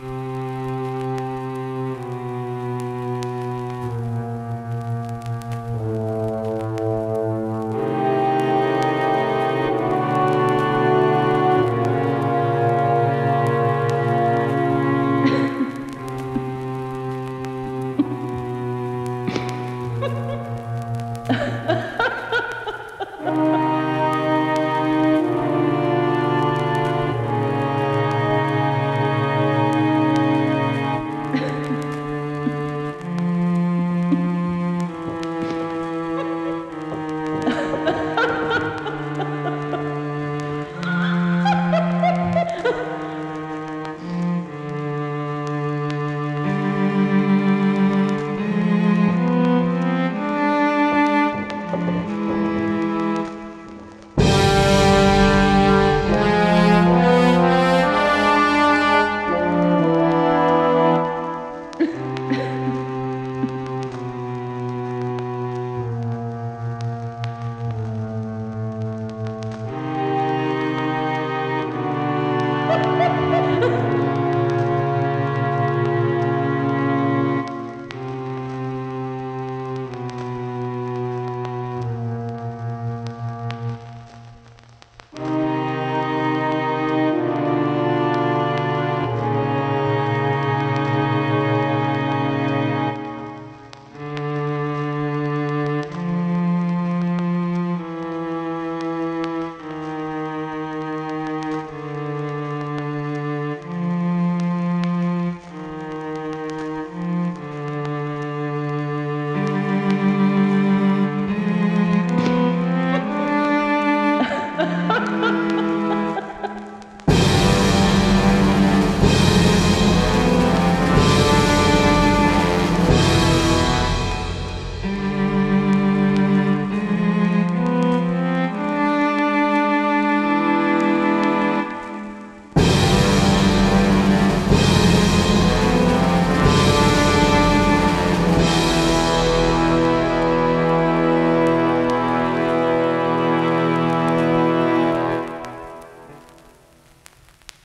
Ha